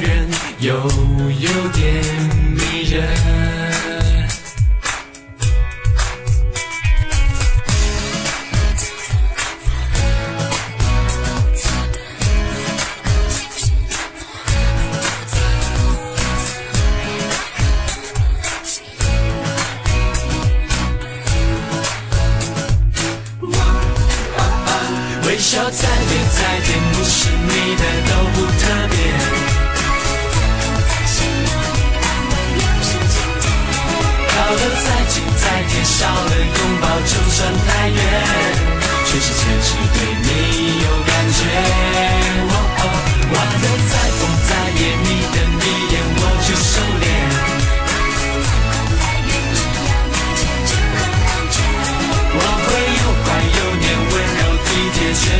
人又有点迷人。微笑再美再甜，不是你的都不特别。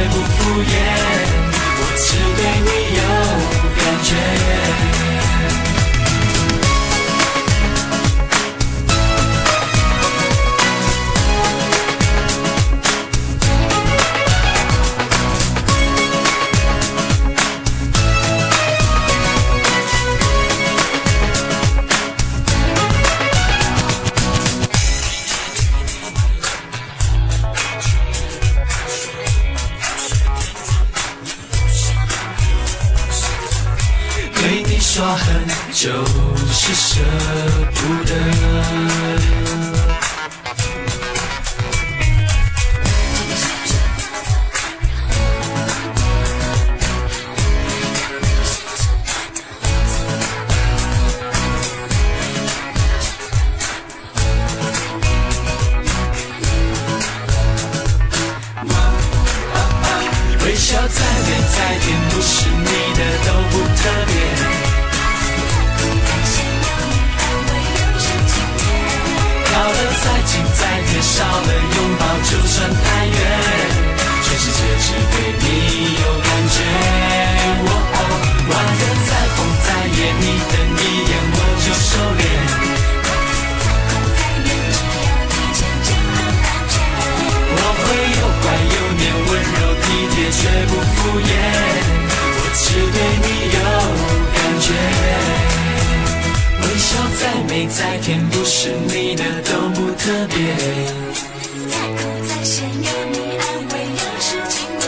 不敷衍。对你说很久是舍不得。微笑再美再甜，不是你的都不特别。再甜不是你的都不特别。再苦再咸有你安慰又是晴天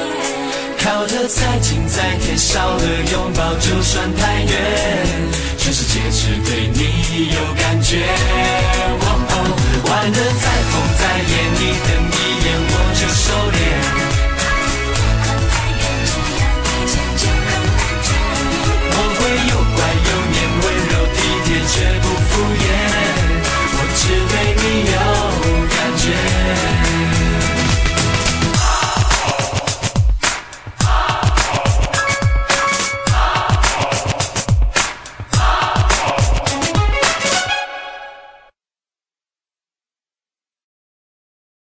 靠的再近再甜少了拥抱就算太远。全世界只对你有感觉。